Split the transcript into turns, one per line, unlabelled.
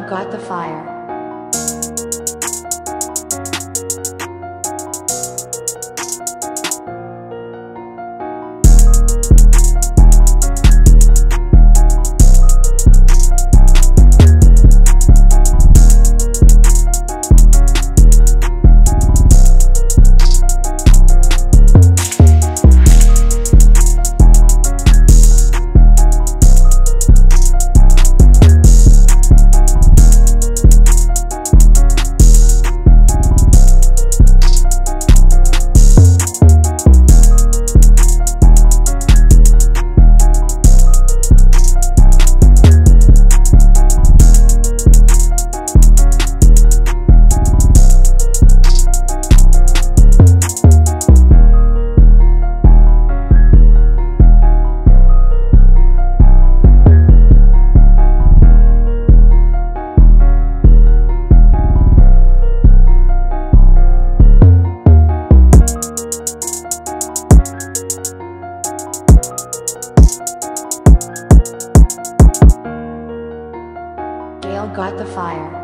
got the fire. Got the fire.